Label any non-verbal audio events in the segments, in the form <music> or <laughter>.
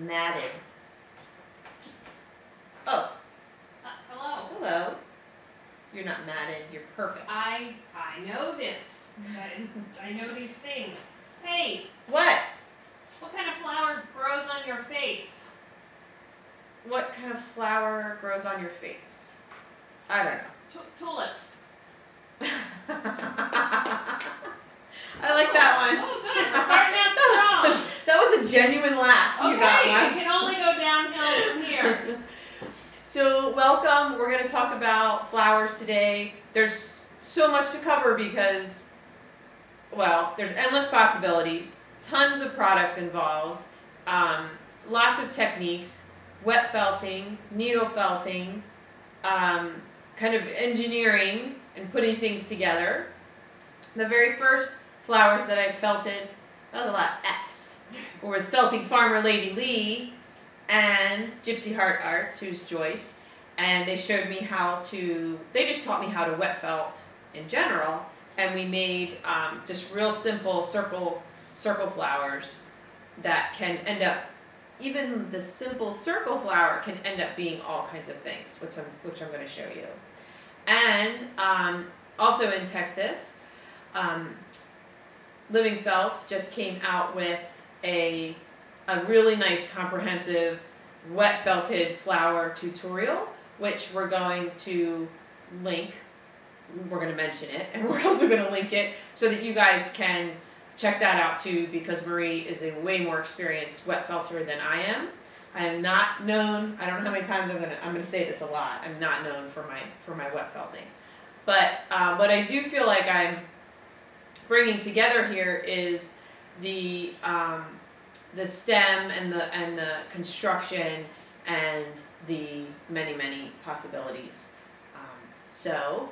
Matted. Oh, Uh, hello. hello. You're not matted, you're perfect. I I know this. I, I know these things. Hey, What? what kind of flower grows on your face? What kind of flower grows on your face? I don't know. Tu- tulips. I like that one. Oh, good. We're starting out That was, strong. a, that was a genuine laugh. Okay, You got it one. can only go downhill from here. So, welcome. We're going to talk about flowers today. There's so much to cover because, well, there's endless possibilities, tons of products involved, um, lots of techniques, wet felting, needle felting, um, kind of engineering and putting things together. The very first flowers that I felted, that was a lot of F's, were with Felting Farmer Lady Lee and Gypsy Heart Arts, who's Joyce, and they showed me how to. They just taught me how to wet felt in general, and we made um, just real simple circle circle flowers that can end up. Even the simple circle flower can end up being all kinds of things, which I'm which I'm going to show you. And um, also in Texas, um, Living Felt just came out with a a really nice comprehensive wet felted flower tutorial, which we're going to link. We're going to mention it, and <laughs> we're also going to link it so that you guys can check that out too. Because Marie is a way more experienced wet felter than I am. I am not known. I don't know how many times I'm going to. I'm going to say this a lot. I'm not known for my for my wet felting, but uh, what I do feel like I'm bringing together here is the um, the stem and the and the construction and the many many possibilities. Um, so,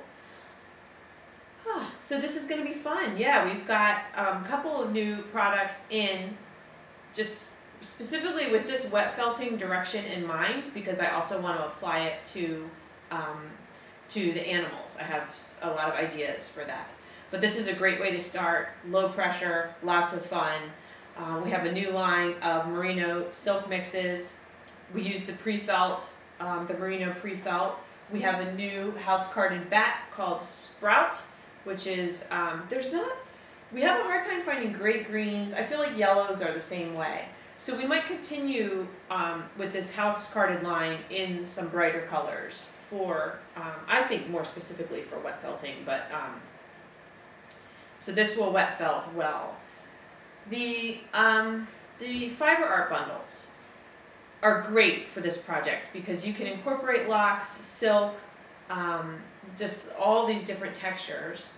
so this is going to be fun. Yeah, we've got um, a couple of new products in, just specifically with this wet felting direction in mind, because I also want to apply it to um, to the animals. I have a lot of ideas for that. But this is a great way to start. Low pressure, lots of fun. Uh, we have a new line of merino silk mixes. We use the pre-felt, um, the merino pre-felt. We have a new house carded bat called Sprout, which is um, there's not. We have a hard time finding great greens. I feel like yellows are the same way. So we might continue um, with this house carded line in some brighter colors for, um, I think more specifically for wet felting, but um, so this will wet felt well. The, um, the fiber art bundles are great for this project because you can incorporate locks, silk, um, just all these different textures.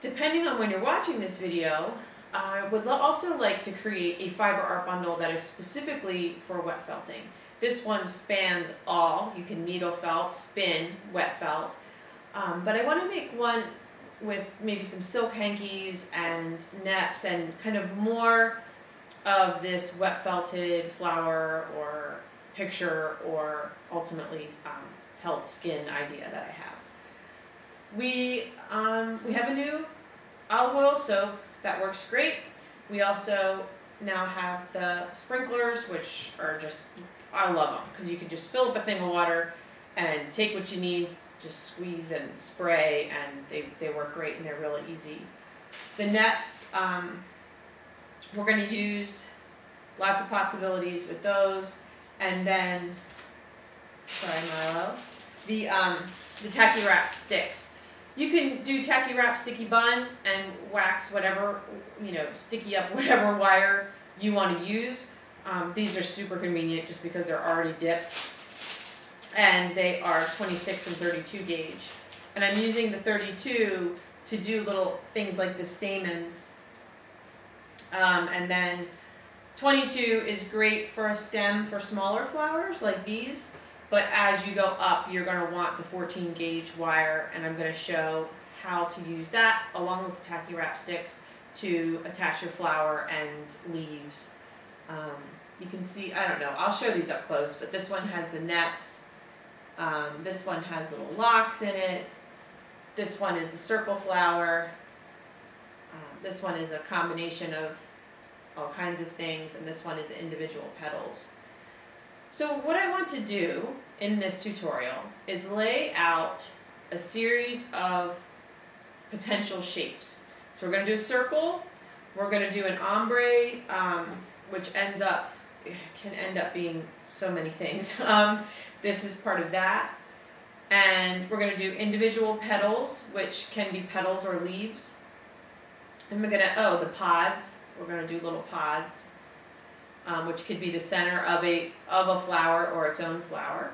Depending on when you're watching this video, I would also like to create a fiber art bundle that is specifically for wet felting. This one spans all. You can needle felt, spin, wet felt. Um, but I want to make one with maybe some silk hankies and neps and kind of more of this wet felted flower or picture or ultimately um, held skin idea that I have. We um, we have a new olive oil soap that works great. We also now have the sprinklers, which are just I love them because you can just fill up a thing with water and take what you need, just squeeze and spray, and they, they work great and they're really easy. The neps, um, we're going to use lots of possibilities with those, and then sorry Milo, the um, the tacky wrap sticks. You can do tacky wrap sticky bun and wax whatever you know sticky up <laughs> whatever wire you want to use. Um, these are super convenient just because they're already dipped and they are 26 and 32 gauge. And I'm using the 32 to do little things like the stamens. Um, and then 22 is great for a stem for smaller flowers like these. But as you go up, you're going to want the 14 gauge wire, and I'm going to show how to use that along with the tacky wrap sticks to attach your flower and leaves. Um, you can see, I don't know, I'll show these up close, but this one has the neps. Um, this one has little locks in it. This one is the circle flower. Um, this one is a combination of all kinds of things, and this one is individual petals. So what I want to do in this tutorial is lay out a series of potential shapes. So we're going to do a circle, we're going to do an ombre, um, which ends up, can end up being so many things. <laughs> Um, this is part of that. And we're going to do individual petals, which can be petals or leaves. And we're going to, oh, the pods, we're going to do little pods, um, which could be the center of a, of a flower or its own flower.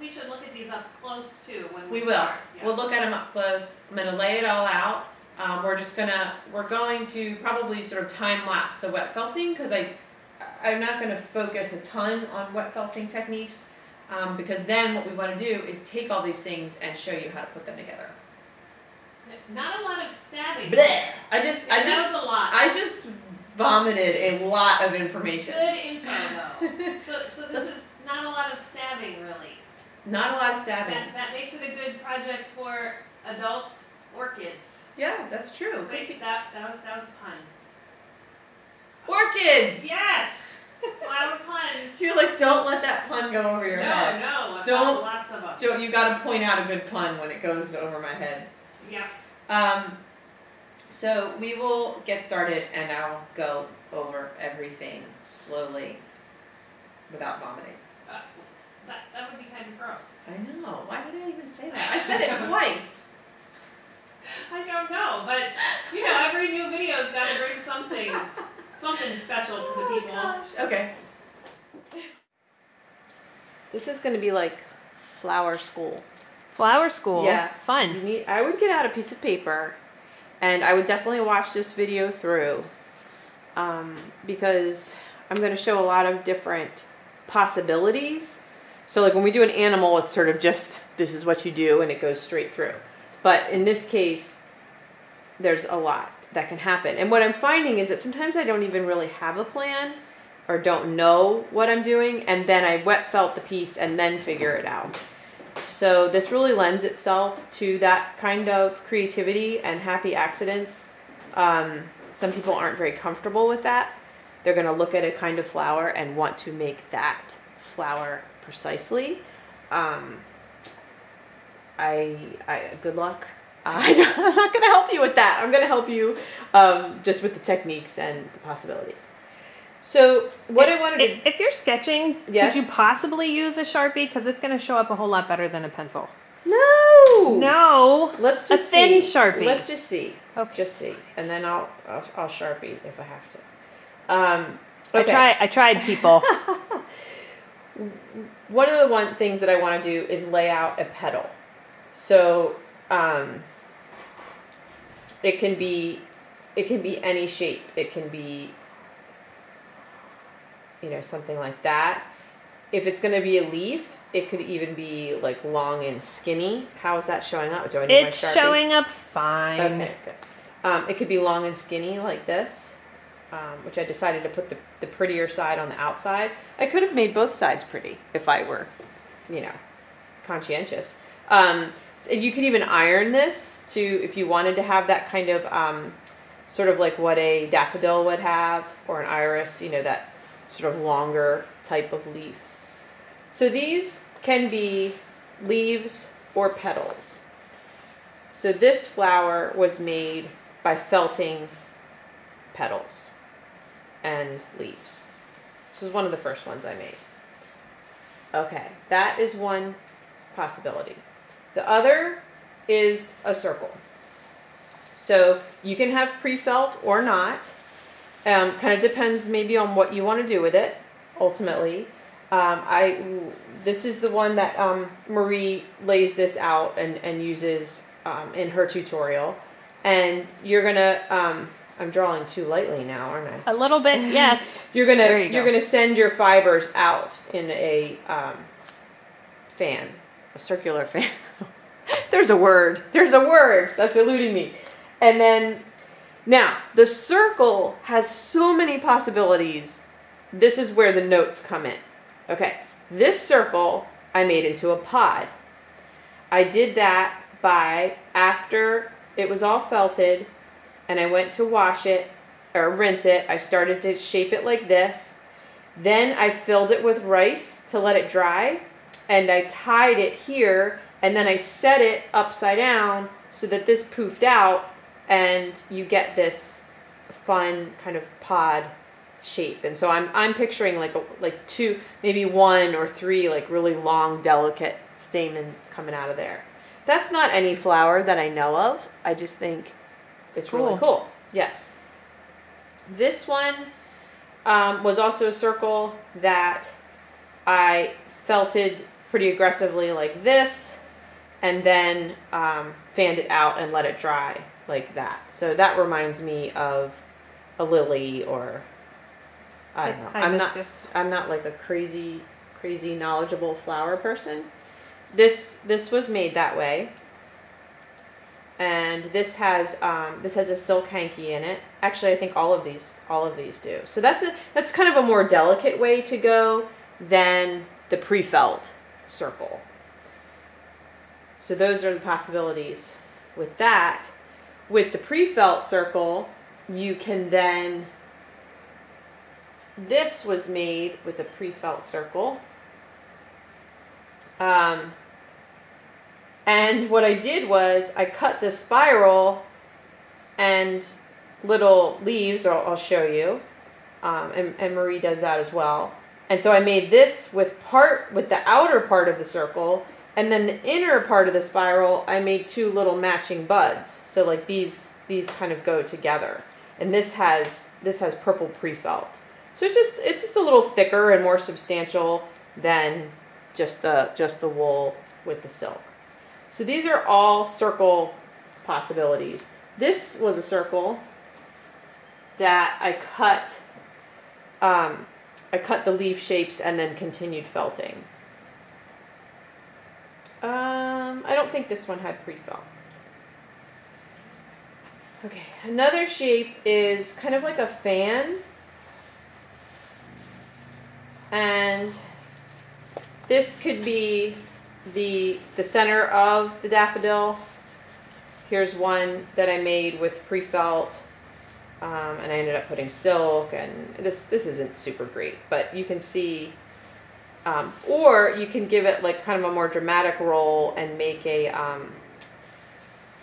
We should look at these up close too when we, We will. start. Yeah. We'll look at them up close. I'm gonna lay it all out. Um, we're just gonna, we're going to probably sort of time lapse the wet felting because I, I'm not gonna focus a ton on wet felting techniques. Um, because then what we wanna do is take all these things and show you how to put them together. Not a lot of stabbing. Blech. I just, I Yeah, just, a lot. I just vomited a lot of information. Good info though. <laughs> so so this is not a lot of stabbing really. Not a lot of stabbing. That that makes it a good project for adults or kids. Yeah, that's true. Wait, that that was that was a pun. Orchids! Yes. <laughs> Flower puns. You're like, don't let that pun go over your no, head. no. I've Don't- got lots of them. Don't you got to point out a good pun when it goes over my head. Yeah. Um, so we will get started, and I'll go over everything slowly, without vomiting. Uh, that that would be kind of gross. I know. Why did I even say that? I said it <laughs> twice. I don't know, but you know, every new video's got to bring something, something special to the Oh, people. gosh. Okay. This is going to be like flower school. Flower school. Yes. You Fun. need, I would get out a piece of paper and I would definitely watch this video through um, because I'm going to show a lot of different possibilities. So, like when we do an animal, it's sort of just this is what you do and it goes straight through. But in this case, there's a lot that can happen. And what I'm finding is that sometimes I don't even really have a plan or don't know what I'm doing, and then I wet felt the piece and then figure it out. So this really lends itself to that kind of creativity and happy accidents. Um, some people aren't very comfortable with that. They're going to look at a kind of flower and want to make that flower precisely. Um, I, I good luck. I, <laughs> I'm not going to help you with that. I'm going to help you um, just with the techniques and the possibilities. So what I wanted to If, if you're sketching, Yes. could you possibly use a sharpie? Because it's going to show up a whole lot better than a pencil. no No. Let's just A thin see. Sharpie. Let's just see. Okay. Just see, and then I'll I'll, I'll sharpie if I have to. Um, I okay. tried. I tried, people. <laughs> One of the one things that I want to do is lay out a petal. So um, it can be it can be any shape. It can be you know something like that. If it's going to be a leaf, it could even be like long and skinny. How is that showing up? Do I need it's my Sharpie? It's showing up fine. Okay, good. Um, it could be long and skinny like this, um, which I decided to put the, the prettier side on the outside. I could have made both sides pretty if I were, you know, conscientious. Um, and you could even iron this to, if you wanted to have that kind of, um, sort of like what a daffodil would have, or an iris, you know, that sort of longer type of leaf. So these can be leaves or petals. So this flower was made by felting petals and leaves. This was one of the first ones I made. Okay, that is one possibility. The other is a circle. So you can have pre-felt or not. Um, kind of depends maybe on what you want to do with it. Ultimately, um, I this is the one that um, Marie lays this out and and uses um, in her tutorial. And you're gonna um, I'm drawing too lightly now, aren't I? A little bit, <laughs> yes. You're gonna you you are go. gonna send your fibers out in a um, fan, a circular <laughs> fan. There's a word. There's a word that's eluding me. And then now the circle has so many possibilities. This is where the notes come in. Okay, this circle I made into a pod. I did that by after it was all felted, and I went to wash it or rinse it. I started to shape it like this. Then I filled it with rice to let it dry, and I tied it here, and then I set it upside down so that this poofed out, and you get this fun kind of pod shape. And so I'm I'm picturing like a, like two, maybe one or three like really long, delicate stamens coming out of there. That's not any flower that I know of. I just think it's really cool. cool. Yes. This one um, was also a circle that I felted pretty aggressively like this, and then um, fanned it out and let it dry like that. So that reminds me of a lily or I don't know. I'm not. I'm not like a crazy crazy knowledgeable flower person. This this was made that way. And this has um, this has a silk hanky in it. Actually, I think all of these all of these do. So that's a that's kind of a more delicate way to go than the pre-felt circle. So those are the possibilities with that. With the pre-felt circle, you can then this was made with a pre-felt circle. Um, and what I did was I cut the spiral and little leaves, I'll, I'll show you. Um, and, and Marie does that as well. And so I made this with part, with the outer part of the circle, and then the inner part of the spiral, I made two little matching buds. So like these, these kind of go together. And this has, this has purple pre-felt. So it's just, it's just a little thicker and more substantial than just the, just the wool with the silk. So these are all circle possibilities. This was a circle that I cut. Um, I cut the leaf shapes and then continued felting. Um, I don't think this one had pre-felt. Okay, another shape is kind of like a fan. And this could be the the center of the daffodil. Here's one that I made with pre-felt, um, and I ended up putting silk. And this this isn't super great, but you can see. Um, or you can give it like kind of a more dramatic roll and make a um,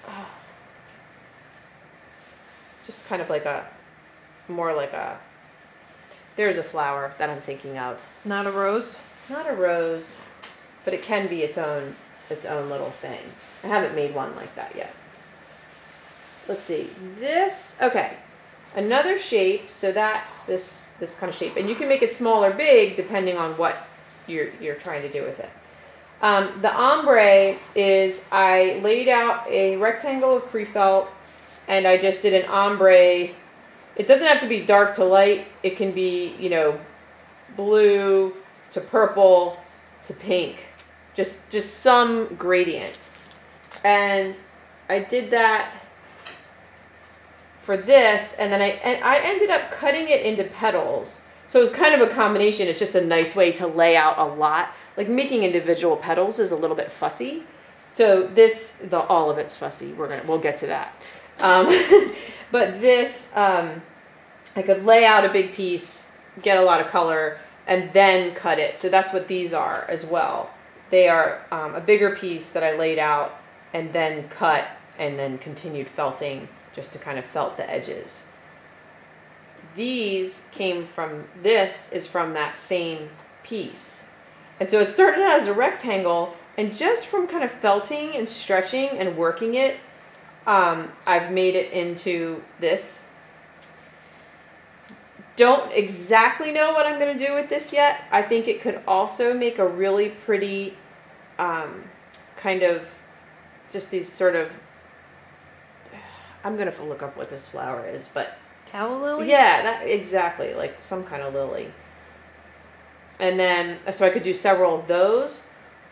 <sighs> just kind of like a more like a there's a flower that I'm thinking of Not a rose. not a rose, but it can be its own its own little thing. I haven't made one like that yet. Let's see. This okay. Another shape, so that's this this kind of shape. And you can make it small or big depending on what you're you're trying to do with it. Um, the ombre is I laid out a rectangle of pre-felt and I just did an ombre. It doesn't have to be dark to light. It can be, you know, blue to purple to pink. Just just some gradient. And I did that for this and then I and I ended up cutting it into petals. So it's kind of a combination. It's just a nice way to lay out a lot. Like making individual petals is a little bit fussy. So this the all of it's fussy. We're gonna we'll get to that. Um, <laughs> but this um, I could lay out a big piece, get a lot of color, and then cut it. So that's what these are as well. They are um, a bigger piece that I laid out and then cut and then continued felting just to kind of felt the edges. These came from, this is from that same piece. And so it started out as a rectangle and just from kind of felting and stretching and working it, um, I've made it into this don't exactly know what I'm going to do with this yet. I think it could also make a really pretty um, kind of just these sort of. I'm going to look up what this flower is, but Calla lilies? yeah, that exactly like some kind of lily. And then so I could do several of those,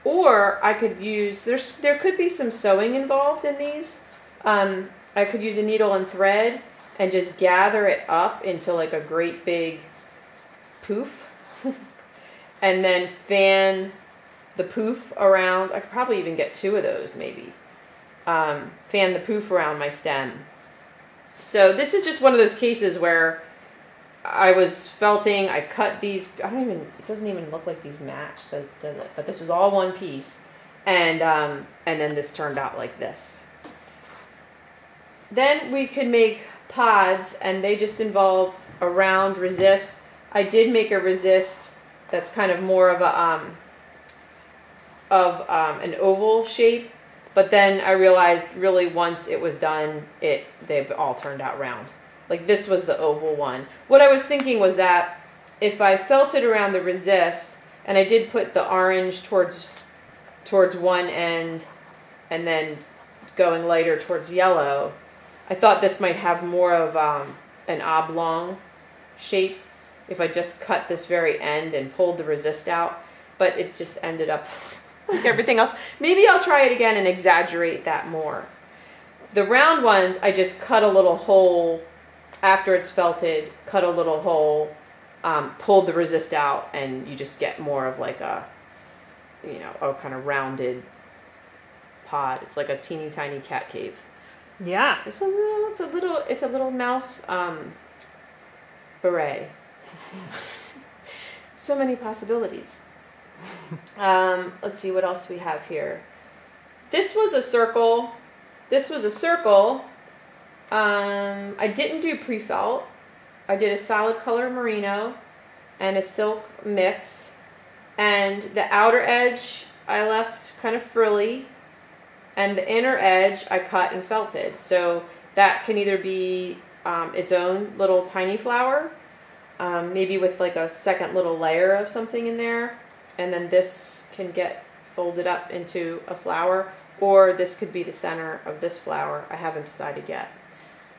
or I could use there's there could be some sewing involved in these. Um, I could use a needle and thread and just gather it up into like a great big poof, <laughs> and then fan the poof around. I could probably even get two of those maybe. Um, fan the poof around my stem So this is just one of those cases where I was felting, I cut these, I don't even, it doesn't even look like these match, does does it? But this was all one piece. And, um, and then this turned out like this. Then we could make pods and they just involve a round resist. I did make a resist that's kind of more of a, um, of um, an oval shape but then I realized really once it was done, it they've all turned out round. Like this was the oval one. What I was thinking was that if I felted around the resist and I did put the orange towards towards one end and then going lighter towards yellow, I thought this might have more of um, an oblong shape if I just cut this very end and pulled the resist out, but it just ended up like everything else. Maybe I'll try it again and exaggerate that more. The round ones, I just cut a little hole after it's felted, cut a little hole, um, pulled the resist out, and you just get more of like a, you know, a kind of rounded pod. It's like a teeny tiny cat cave. Yeah. It's a little, it's a little, it's a little mouse um, beret. <laughs> so many possibilities. Um, let's see what else we have here. This was a circle. This was a circle. Um, I didn't do pre-felt. I did a solid color merino and a silk mix. And the outer edge I left kind of frilly. And the inner edge I cut and felted. So that can either be um, its own little tiny flower, um, maybe with like a second little layer of something in there and then this can get folded up into a flower or this could be the center of this flower. I haven't decided yet.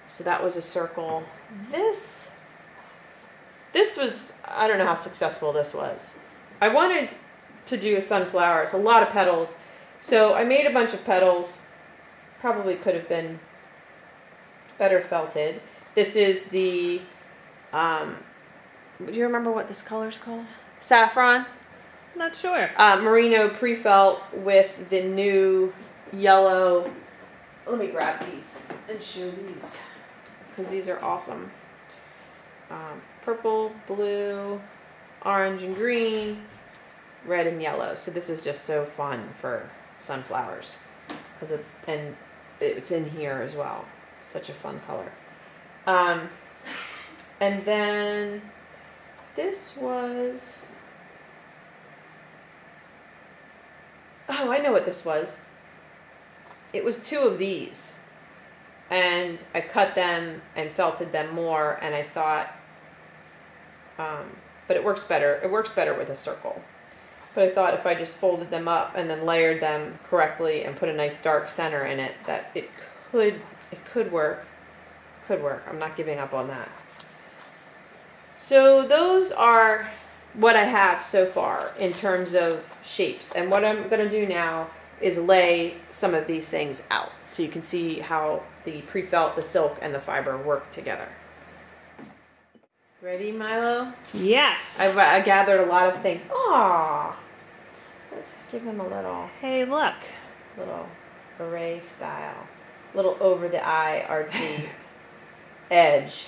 So that was a circle. This, this was, I don't know how successful this was. I wanted to do a sunflower. It's a lot of petals. So I made a bunch of petals. Probably could have been better felted. This is the, um, do you remember what this color is called? Saffron. Not sure. Uh, merino pre-felt with the new yellow. Let me grab these and show these because these are awesome. Um, purple, blue, orange and green, red and yellow. So this is just so fun for sunflowers because it's and it's in here as well. It's such a fun color. Um, and then this was Oh, I know what this was. It was two of these. And I cut them and felted them more, and I thought, um, but it works better. It works better with a circle. But I thought if I just folded them up and then layered them correctly and put a nice dark center in it, that it could it could work. Could work. I'm not giving up on that. So those are what I have so far in terms of shapes. And what I'm going to do now is lay some of these things out so you can see how the pre-felt, the silk, and the fiber work together. Ready, Milo? Yes. I've, I gathered a lot of things. Aww. Let's give him a little, Hey, look. little array style, little over the eye artsy <laughs> edge.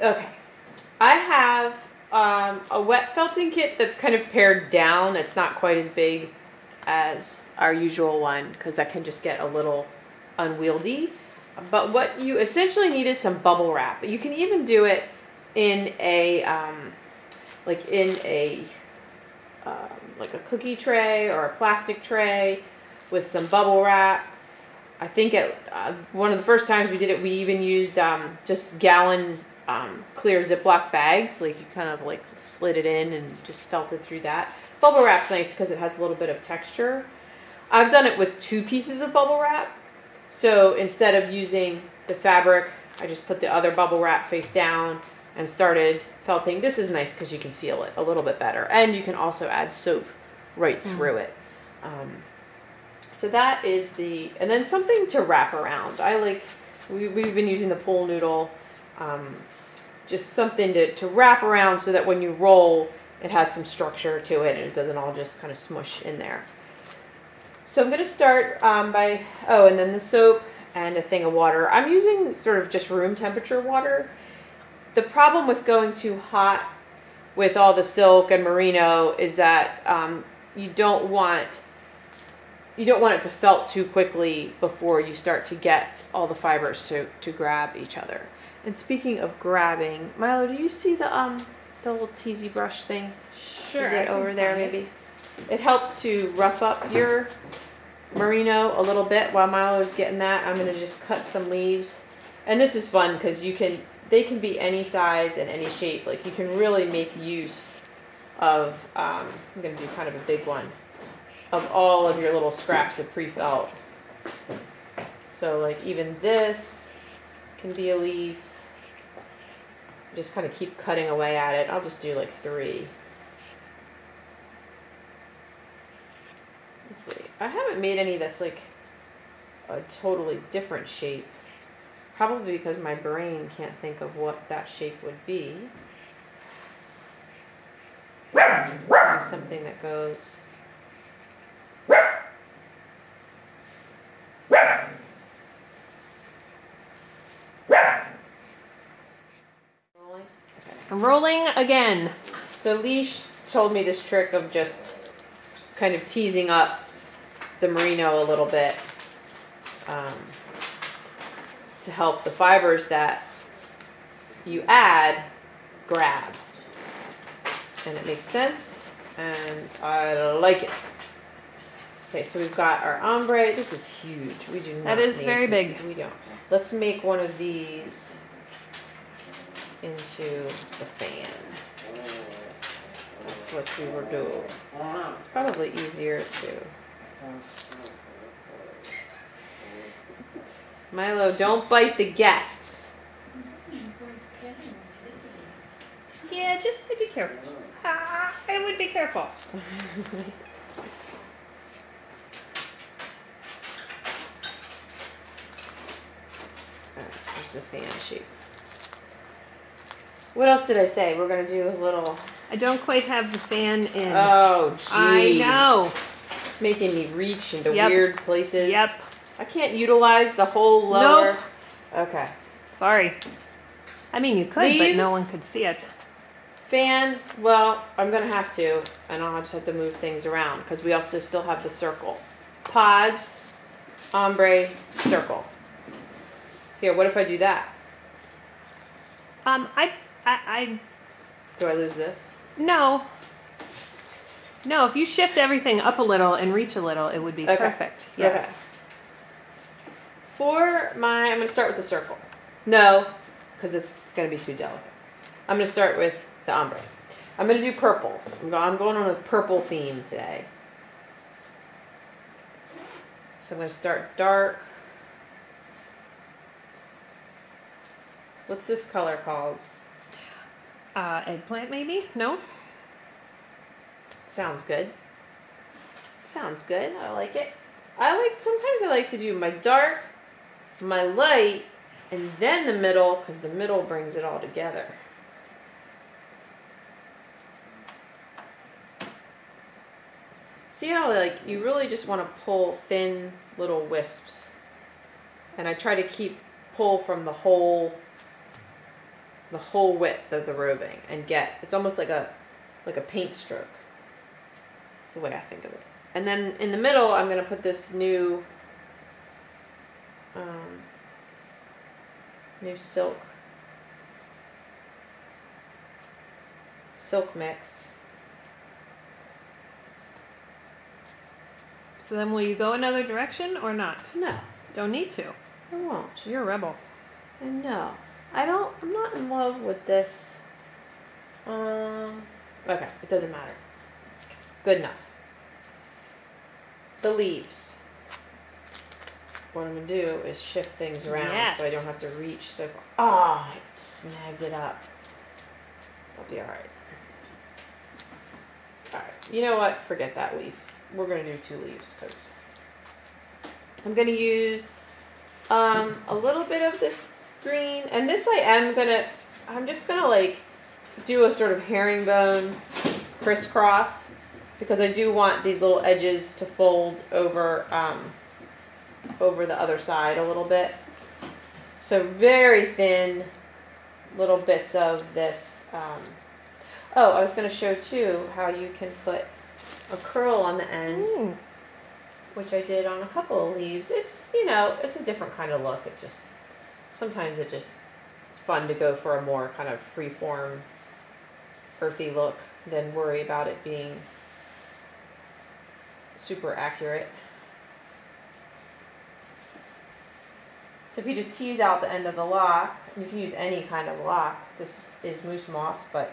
Okay. I have um, a wet felting kit that's kind of pared down. It's not quite as big as our usual one because that can just get a little unwieldy. But what you essentially need is some bubble wrap. You can even do it in a um, like in a um, like a cookie tray or a plastic tray with some bubble wrap. I think at uh, one of the first times we did it, we even used um, just gallon um, clear Ziploc bags. Like you kind of like slid it in and just felt it through that. Bubble wrap's nice because it has a little bit of texture. I've done it with two pieces of bubble wrap. So instead of using the fabric, I just put the other bubble wrap face down and started felting. This is nice because you can feel it a little bit better. And you can also add soap right through it. Um, so that is the, and then something to wrap around. I like, we, we've been using the pool noodle, um, just something to, to wrap around so that when you roll, it has some structure to it and it doesn't all just kind of smush in there. So I'm going to start um, by, oh, and then the soap and a thing of water. I'm using sort of just room temperature water. The problem with going too hot with all the silk and merino is that um, you don't want you don't want it to felt too quickly before you start to get all the fibers to, to grab each other. And speaking of grabbing, Milo, do you see the um the little teasy brush thing? Sure. Is it over there maybe? It helps to rough up your merino a little bit while Milo's getting that. I'm gonna just cut some leaves. And this is fun because you can they can be any size and any shape. Like you can really make use of um, I'm gonna do kind of a big one of all of your little scraps of pre-felt. So like even this can be a leaf. Just kind of keep cutting away at it. I'll just do like three. Let's see. I haven't made any that's like a totally different shape. Probably because my brain can't think of what that shape would be. Something that goes. Rolling? Okay. I'm rolling again. So Leash told me this trick of just kind of teasing up the merino a little bit um, to help the fibers that you add grab. And it makes sense, and I like it. Okay, so we've got our ombre. This is huge. We do not. That is very to- big. We don't. Let's make one of these into the fan. That's what we were doing. It's probably easier to. Milo, don't bite the guests. Yeah, just be careful. Ah, I would be careful. Alright, there's the fan shape. What else did I say? We're gonna do a little. I don't quite have the fan in. Oh, jeez. I know. Making me reach into Yep. weird places. Yep. I can't utilize the whole lower. Nope. Okay. Sorry. I mean, you could, but no one could see it. Fan, well, I'm gonna have to, and I'll just have to move things around because we also still have the circle. Pods, ombre, circle. Here, what if I do that? Um, I, I, Do I lose this? No. No, if you shift everything up a little and reach a little, it would be Okay. perfect. Okay. Yes. For my, I'm gonna start with the circle. No, because it's gonna be too delicate. I'm gonna start with the ombre. I'm gonna do purples. I'm, go- I'm going on a purple theme today. So I'm gonna start dark. What's this color called? Uh, eggplant maybe? No? Sounds good. Sounds good. I like it. I like sometimes I like to do my dark, my light, and then the middle because the middle brings it all together. See how like you really just want to pull thin little wisps. And I try to keep pull from the whole the whole width of the roving and get it's almost like a like a paint stroke. That's the way I think of it. And then in the middle, I'm gonna put this new, um, new silk, silk mix. So then will you go another direction or not? No, Don't need to. I won't. You're a rebel. And no, I don't. I'm not in love with this. Um. Okay, it doesn't matter. Good enough. The leaves. What I'm gonna do is shift things around Yes. so I don't have to reach so far. Ah, I snagged it up. I'll be alright. Alright, you know what? Forget that leaf. We're gonna do two leaves because I'm gonna use um, a little bit of this green, and this I am gonna, I'm just gonna like do a sort of herringbone crisscross because I do want these little edges to fold over um, over the other side a little bit. So very thin little bits of this. Um, oh, I was going to show too how you can put a curl on the end, Mm. which I did on a couple of leaves. It's, you know, it's a different kind of look. It just, sometimes it's just fun to go for a more kind of free form, earthy look than worry about it being super accurate. So if you just tease out the end of the lock, you can use any kind of lock. This is moose moss, but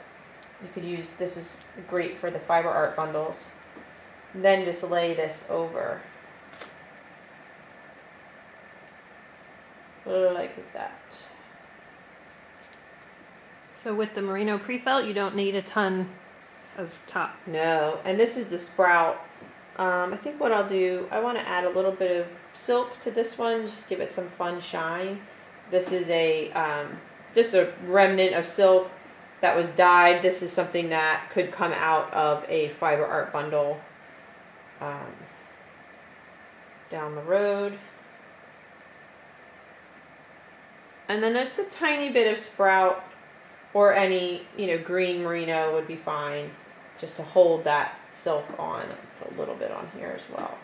you could use, this is great for the fiber art bundles. Then just lay this over. Like that. So with the merino pre-felt, you don't need a ton of top. No, and this is the sprout. Um, I think what I'll do, I want to add a little bit of silk to this one, just give it some fun shine. This is a um, just a remnant of silk that was dyed. This is something that could come out of a fiber art bundle um, down the road. And then just a tiny bit of sprout or any, you know, green merino would be fine just to hold that silk on. Put a little bit on here as well.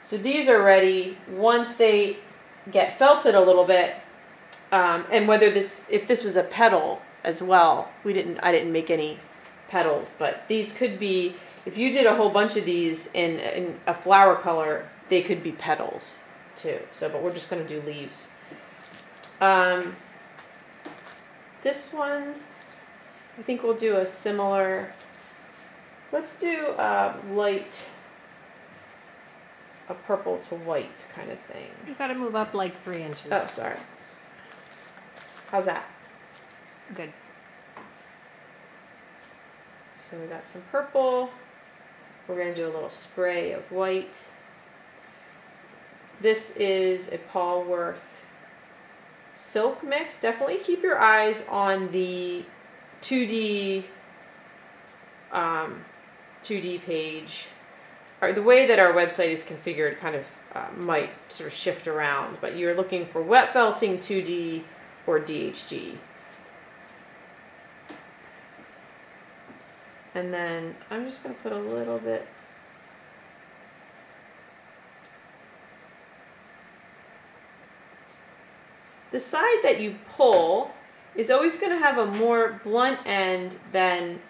So these are ready. Once they get felted a little bit, um, and whether this, if this was a petal as well, we didn't, I didn't make any petals, but these could be, if you did a whole bunch of these in, in a flower color, they could be petals too. So, but we're just going to do leaves. Um, this one, I think we'll do a similar, let's do a light, a purple to white kind of thing. You gotta move up like three inches. Oh, sorry. How's that? Good. So we got some purple. We're gonna do a little spray of white. This is a Polwarth silk mix. Definitely keep your eyes on the 2D um, 2D page. Or the way that our website is configured kind of uh, might sort of shift around, but you're looking for wet felting 2D or DHG. And then I'm just going to put a little bit. The side that you pull is always going to have a more blunt end than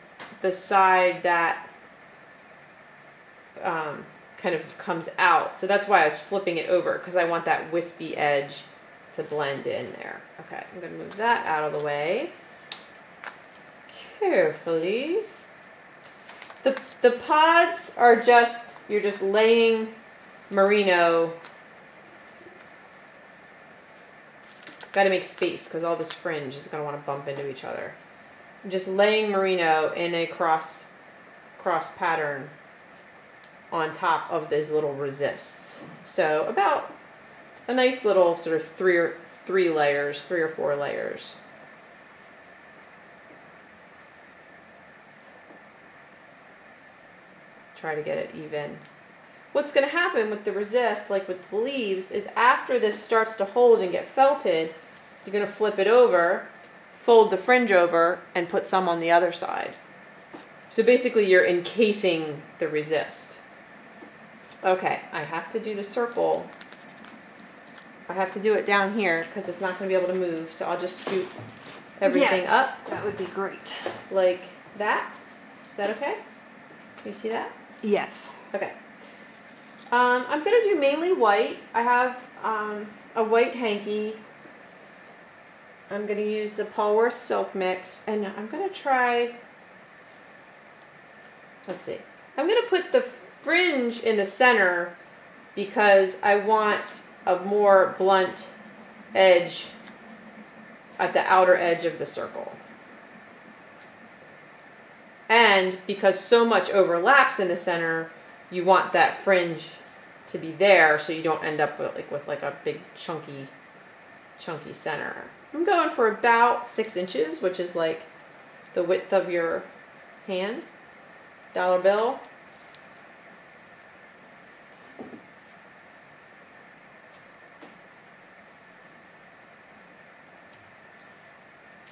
the side that um, kind of comes out. So that's why I was flipping it over because I want that wispy edge to blend in there. Okay, I'm going to move that out of the way carefully. The, the pods are just, you're just laying merino. Got to make space because all this fringe is going to want to bump into each other. I'm just laying merino in a cross cross pattern on top of these little resists. So about a nice little sort of three or three layers, three or four layers. Try to get it even. What's going to happen with the resist, like with the leaves, is after this starts to hold and get felted, you're going to flip it over, fold the fringe over, and put some on the other side. So basically you're encasing the resist. Okay, I have to do the circle. I have to do it down here because it's not going to be able to move. So I'll just scoop everything Yes, up That would be great. like that. Is that okay? You see that? Yes. Okay. Um, I'm gonna do mainly white. I have um, a white hanky. I'm gonna use the Polwarth silk mix, and I'm gonna try. Let's see. I'm gonna put the fringe in the center because I want a more blunt edge at the outer edge of the circle. And because so much overlaps in the center, you want that fringe to be there so you don't end up with like with like a big chunky chunky center. I'm going for about six inches, which is like the width of your hand. Dollar bill.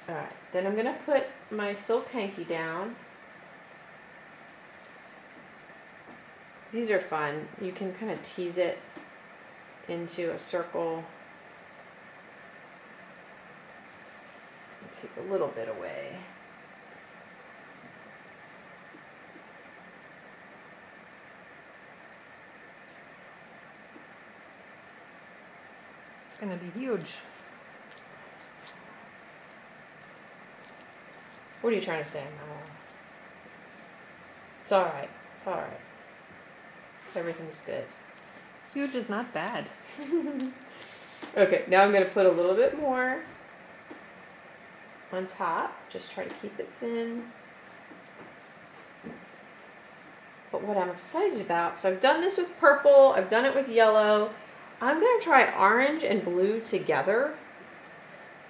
Alright, then I'm going to put my silk hanky down. These are fun. You can kind of tease it into a circle. Take a little bit away. It's gonna be huge. What are you trying to say, Mama? It's alright. It's alright. Everything's good. Huge is not bad. <laughs> Okay, now I'm going to put a little bit more on top. Just try to keep it thin. But what I'm excited about, so I've done this with purple, I've done it with yellow. I'm going to try orange and blue together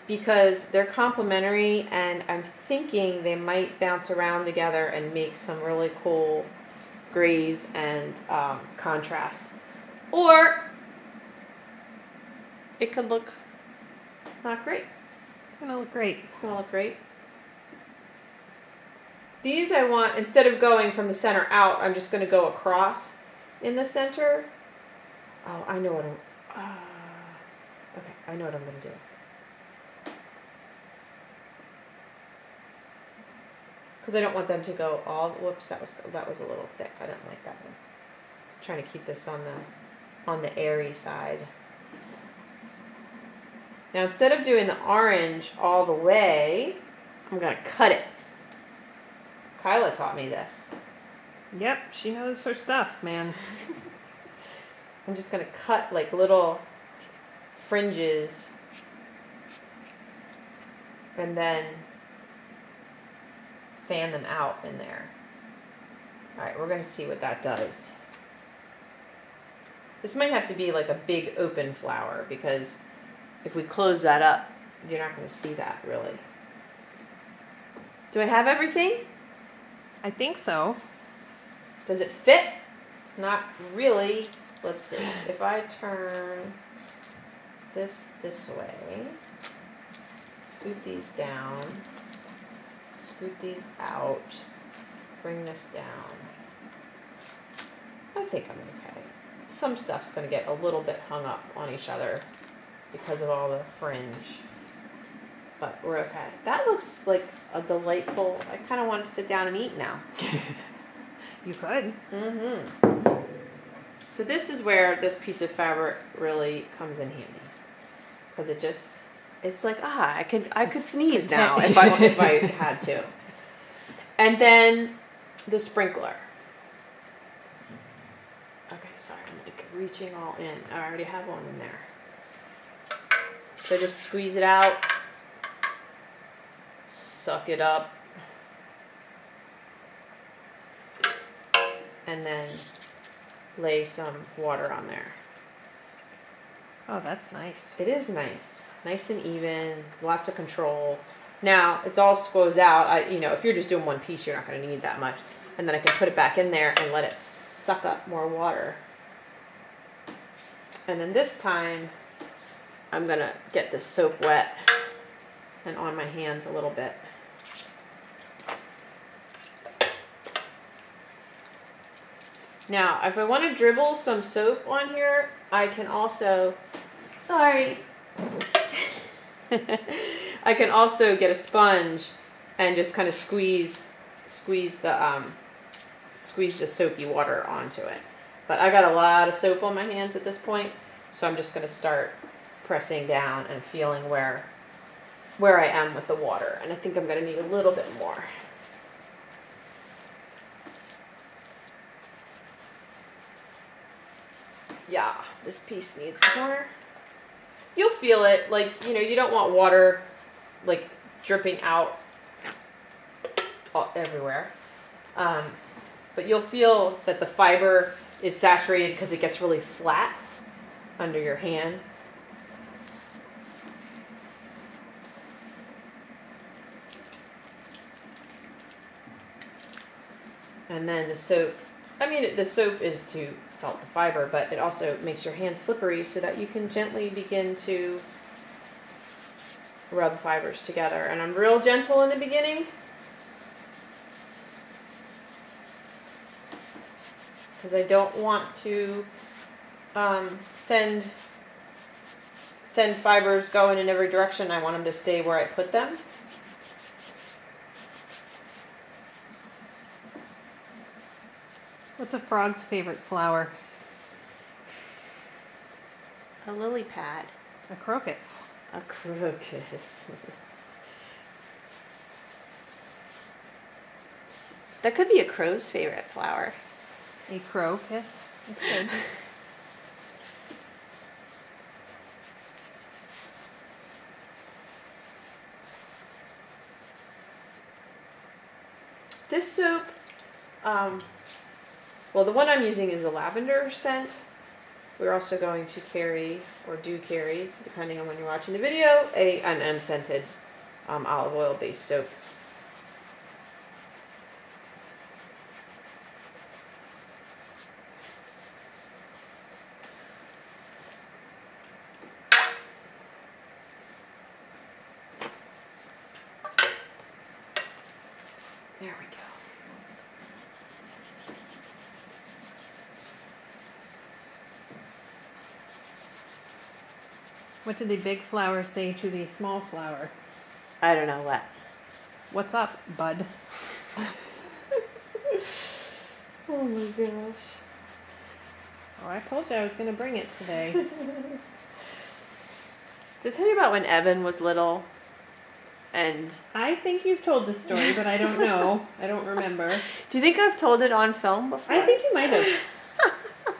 because they're complementary and I'm thinking they might bounce around together and make some really cool grays and um, contrast. Or it could look not great. Gonna look great. It's gonna look great. These I want, instead of going from the center out, I'm just gonna go across in the center. Oh, I know what I'm, uh, okay, I know what I'm gonna do. Cause I don't want them to go all, whoops, that was, that was a little thick, I didn't like that one. I'm trying to keep this on the, on the airy side. Now instead of doing the orange all the way, I'm gonna cut it. Kyla taught me this. Yep, she knows her stuff, man. <laughs> I'm just gonna cut like little fringes and then fan them out in there. Alright, we're gonna see what that does. This might have to be like a big open flower because if we close that up, you're not gonna see that really. Do I have everything? I think so. Does it fit? Not really. Let's see. If I turn this this way, scoot these down, scoot these out, bring this down. I think I'm okay. Some stuff's going to get a little bit hung up on each other because of all the fringe. But we're okay. That looks like a delightful. I kind of want to sit down and eat now. <laughs> You could. Mm-hmm. So this is where this piece of fabric really comes in handy, because it just it's like ah I could I could sneeze now if I if I had to. And then the sprinkler. Okay, sorry, I'm like reaching all in. I already have one in there. So just squeeze it out, suck it up, and then lay some water on there. Oh, that's nice. It is nice, nice and even, lots of control. Now it's all squoze out. I, you know, if you're just doing one piece, you're not going to need that much. And then I can put it back in there and let it suck up more water. And then this time, I'm gonna get this soap wet and on my hands a little bit. Now, if I want to dribble some soap on here, I can also, sorry, <laughs> I can also get a sponge and just kind of squeeze, squeeze the, um, squeeze the soapy water onto it. But I got a lot of soap on my hands at this point, so I'm just going to start pressing down and feeling where, where I am with the water. And I think I'm going to need a little bit more. yeah, this piece needs more. You'll feel it, like, you know, you don't want water, like, dripping out everywhere. Um, but you'll feel that the fiber is saturated because it gets really flat under your hand. And then the soap, I mean, the soap is to felt the fiber, but it also makes your hands slippery so that you can gently begin to rub fibers together. And I'm real gentle in the beginning. Because I don't want to um, send send fibers going in every direction. I want them to stay where I put them. What's a frog's favorite flower? A lily pad. A crocus. A crocus. that could be a crow's favorite flower. A crocus. <laughs> This soup um, well, the one I'm using is a lavender scent. We're also going to carry, or do carry, depending on when you're watching the video, a an unscented um, olive oil based soap. There we go. What did the big flower say to the small flower? I don't know what. What's up, bud? <laughs> Oh my gosh. Oh, I told you I was gonna bring it today. <laughs> Did I tell you about when Evan was little? And I think you've told the story, but I don't know. <laughs> I don't remember. do you think I've told it on film before? I think you might have.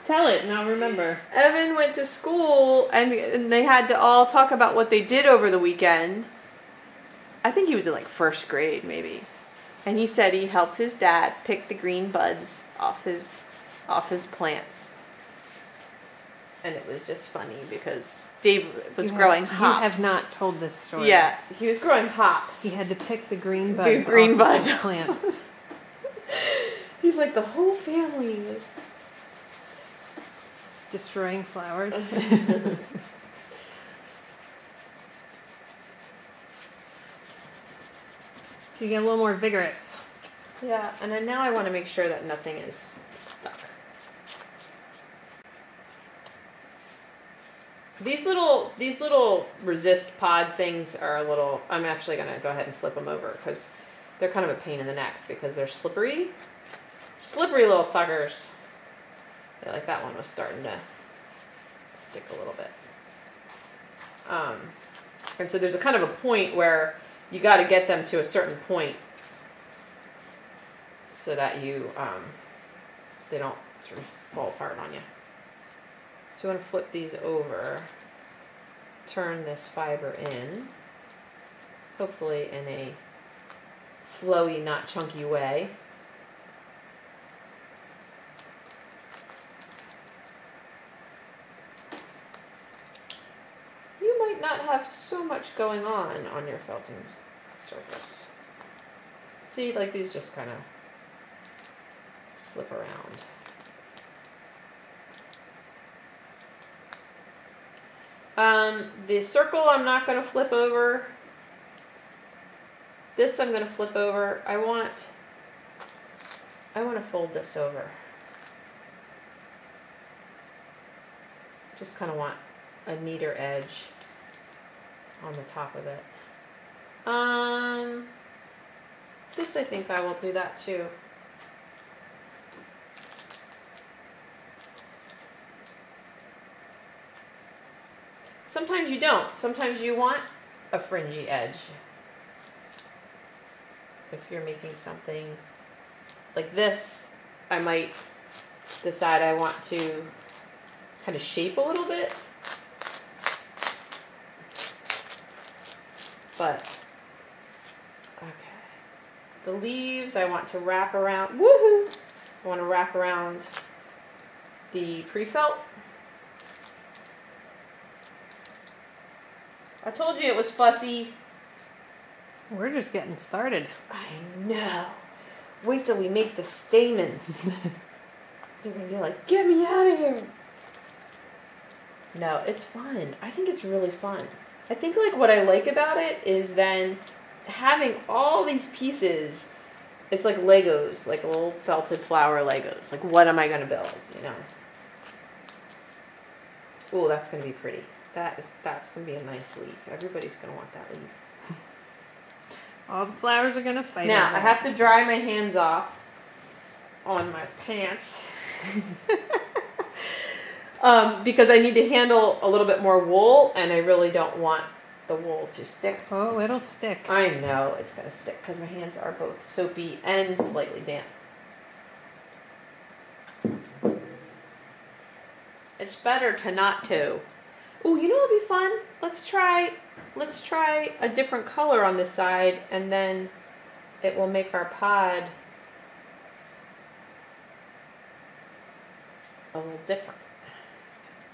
Tell it and I'll remember. Evan went to school and, and they had to all talk about what they did over the weekend. I think he was in like first grade, maybe. And he said he helped his dad pick the green buds off his off his plants. And it was just funny because Dave was You growing have, hops. You have not told this story. Yeah, he was growing hops. He had to pick the green buds. The green off buds. plants. <laughs> He's like the whole family was Destroying flowers. <laughs> so you get a little more vigorous. Yeah, and then now I want to make sure that nothing is stuck. These little these little resist pod things are a little. I'm actually gonna go ahead and flip them over because they're kind of a pain in the neck because they're slippery, slippery little suckers. Like that one was starting to stick a little bit. Um, and so there's a kind of a point where you got to get them to a certain point so that you um, they don't sort of fall apart on you. So you want to flip these over, turn this fiber in, hopefully in a flowy, not chunky way. You might not have so much going on on your felting surface. See, like these just kind of slip around. Um, the circle I'm not going to flip over. This I'm going to flip over. I want I want to fold this over. Just kind of want a neater edge on the top of it. Um this I think I will do that too. Sometimes you don't. Sometimes you want a fringy edge. If you're making something like this, I might decide I want to kind of shape a little bit. But, okay. The leaves I want to wrap around, woohoo! I want to wrap around the pre-felt. I told you it was fussy. We're just getting started. I know. Wait till we make the stamens. <laughs> You're gonna be like, get me out of here. No, it's fun. I think it's really fun. I think like what I like about it is then having all these pieces. It's like Legos, like little felted flower Legos. Like what am I gonna build? You know. Oh, that's gonna be pretty. That is that's gonna be a nice leaf. Everybody's gonna want that leaf. <laughs> All the flowers are gonna fight. Now I have to dry my hands off on my pants. <laughs> um, because I need to handle a little bit more wool and I really don't want the wool to stick. Oh, it'll stick. I know it's gonna stick because my hands are both soapy and slightly damp. It's better to not to. Oh, you know what'll be fun? Let's try let's try a different color on this side and then it will make our pod a little different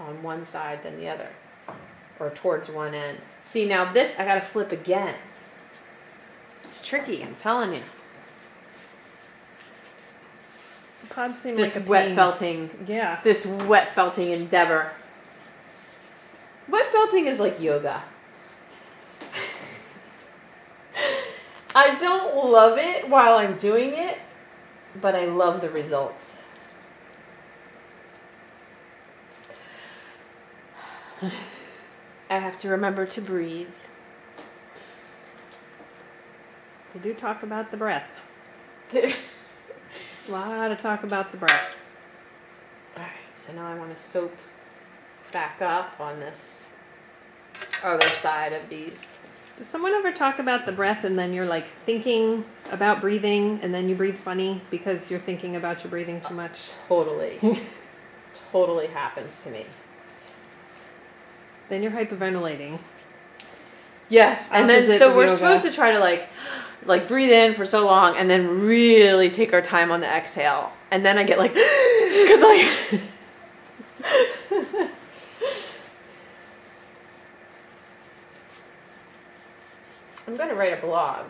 on one side than the other or towards one end. See, now this I gotta flip again. It's tricky, I'm telling you. Seem This like a wet pain. felting, Yeah. this wet felting endeavor. Wet felting is like yoga. <laughs> I don't love it while I'm doing it, but I love the results. <laughs> I have to remember to breathe. They do talk about the breath. A lot of talk about the breath. Alright, so now I want to soap back up on this other side of these. Does someone ever talk about the breath and then you're like thinking about breathing and then you breathe funny because you're thinking about your breathing too much? Totally. <laughs> totally happens to me. Then you're hyperventilating. Yes, and then so we're yoga. supposed to try to like like breathe in for so long and then really take our time on the exhale. And then I get like <gasps> cuz like <laughs> I'm going to write a blog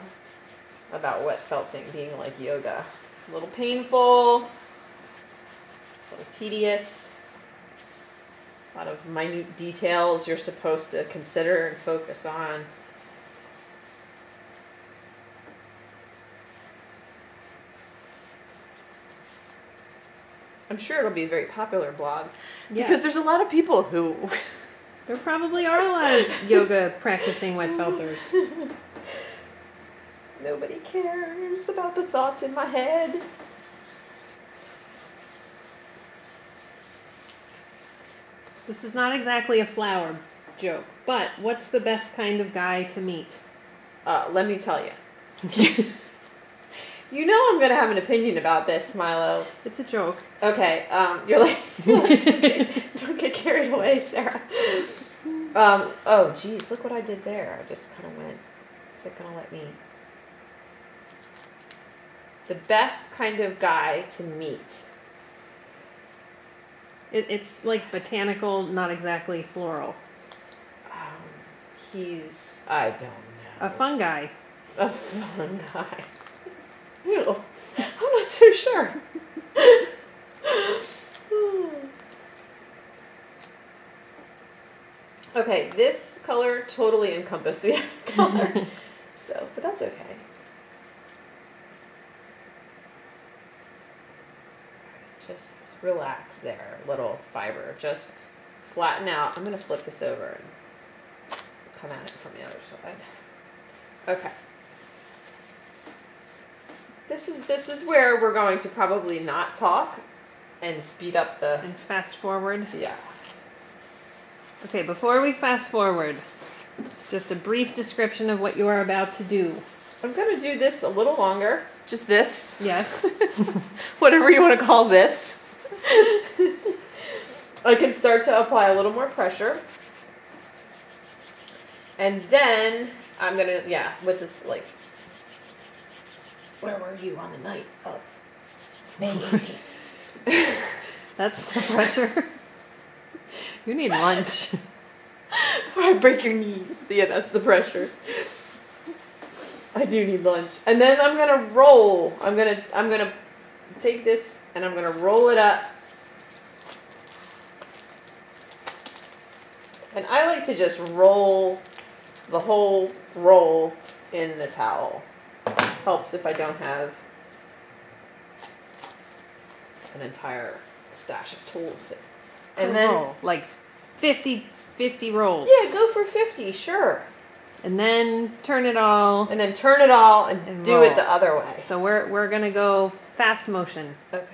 about wet felting being like yoga. A little painful, a little tedious. A lot of minute details you're supposed to consider and focus on. I'm sure it'll be a very popular blog because there's a lot of people who <laughs> There probably are a lot of yoga practicing wet felters. <laughs> nobody cares about the thoughts in my head. This is not exactly a flower joke, but what's the best kind of guy to meet? Uh, let me tell you. <laughs> you know I'm gonna have an opinion about this, Milo. It's a joke. Okay, um, you're like, <laughs> you're like don't, get, don't get carried away, Sarah. Um, oh, geez, look what I did there. I just kind of went. Is it gonna let me? The best kind of guy to meet. It, it's like botanical, not exactly floral. Um, he's. I don't know. A fungi. A fun guy. Ew. I'm not too sure. <sighs> okay, this color totally encompassed the other <laughs> color. so, but that's okay. Just relax there, little fiber. Just flatten out. I'm gonna flip this over and come at it from the other side. Okay. This is this is where we're going to probably not talk and speed up the And fast forward. yeah. Okay, before we fast forward, just a brief description of what you are about to do. I'm gonna do this a little longer. Just this. Yes. <laughs> Whatever you want to call this. I can start to apply a little more pressure. And then I'm gonna yeah, with this like where were you on the night of May <laughs> 18th? That's the pressure. you need lunch. Before I break your knees. Yeah, that's the pressure. I do need lunch. And then I'm gonna roll. I'm gonna I'm gonna take this and I'm gonna roll it up. And I like to just roll the whole roll in the towel. Helps if I don't have an entire stash of tools. So And then roll, like 50, 50 rolls. yeah, go for 50, sure. And then turn it all. And then turn it all and, And do it the other way. So we're we're gonna go fast motion. Okay.